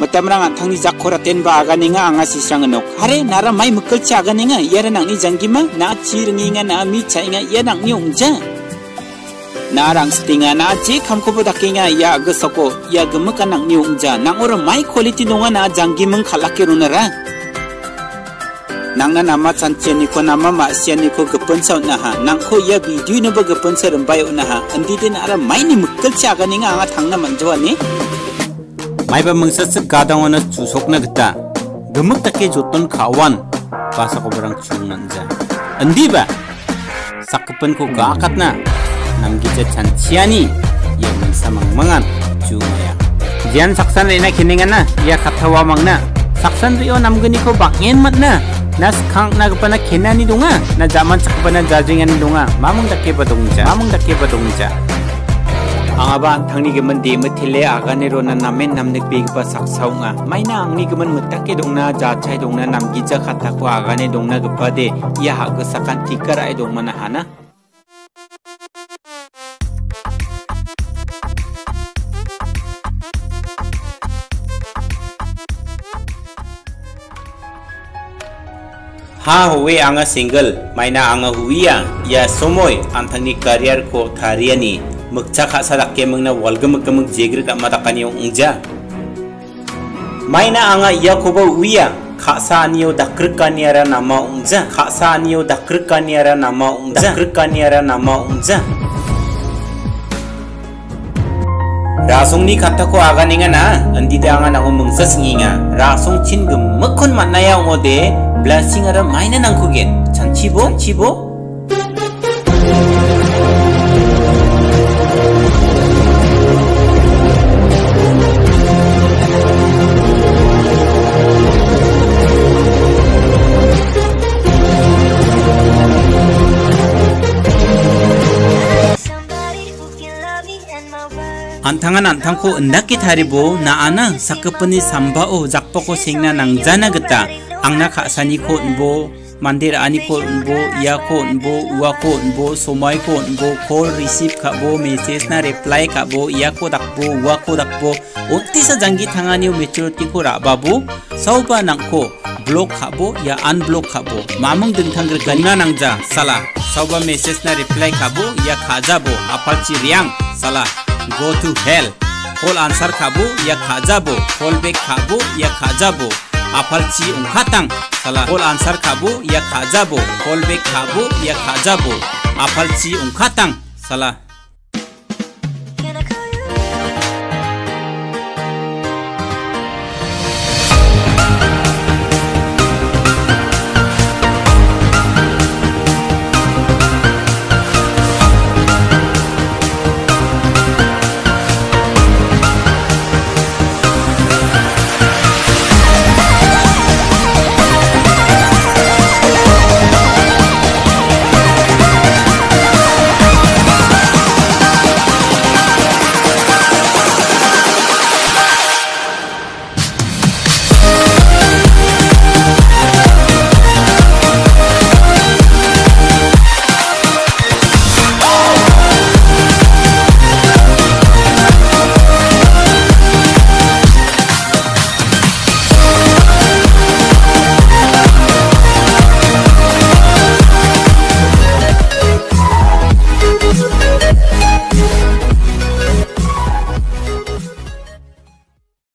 matam rang thangni jakhora ten ba agani nga anga sisang nok hare nara mai mukal cha agani nga yara nang ni janggima na chirngi nga na mi chai nga ya nang ni ungja narang stinga na je kamko bo dakinga ya gesoko ya gemukan nang ni ungja nang ora mai quality nonga na janggimeng khalake runara nangna nama chancheni ko nama ma siani ko gepon sau na ha nang ko ya video ne ba gepon sa den ara mai ni mukal cha ga ni nga anga thangna manjwa ni mai ba mangsa se gadang ona chusok na gata gemuk take joton kawan basa ko barang chungan ja andi ba sakpen ko ga akat na namgi ja chanchiani ya mangsa mangmangan chungaya jian saksan ina kiningan na ya katawa mangna saksan rio namgani ko bangen mat na na skang na kapana kenani dunga na zaman sakapana jajingani dunga mamung dake badungja mamung dake badungja आंगाबा थंगनी गमन दे मथिले आगाने रो ना नामे नामने बेग बा साक्साउंगा माइना आंगनी गमन मुत्तके दोंना जाचाय दोंना नामगी जा खाता को आगाने दोंना गपा दे या हाग सकान टिकर आय दोंमन हाना हाँ हुए आंगा सिंगल माइना आंगा हुई या सोमोय आंथंगनी करियर को Thariyani mukcha kha sadak ke mungna walgam gamuk jegri ka mata kani ungja maina anga ya ko ba huwiya kha sa aniyo dakr kaniara nama ungja kha sa aniyo dakr kaniara nama ungja dakr kaniara nama ungja rasungni kata ko aga ninga na andi da anga na umungsa singinga rasung chin gum makon manaya ngode blessing ara maina nang kugen chanchibo antangan antangko endaki taribo na ana sakapani sambao jakpoko sengna nangjana geta. Angna khasani ko nbo mandir ani ko nbo ya ko nbo uwa ko nbo somai ko nbo call receive khabo message na reply khabo ya ko dakbo uwa ko dakbo ottisa jangi thangani maturity ko rababu sauba nangko block khabo ya unblock khabo mamung dingthang gana nangja sala sauba message na reply khabo ya khajabo apalchi riang sala go to hell. Whole answer khabu ya khajabo whole back khabu ya khajabo apalchi ungkhatang salah whole answer khabu ya khajabo whole back khabu ya khajabo apalchi ungkhatang salah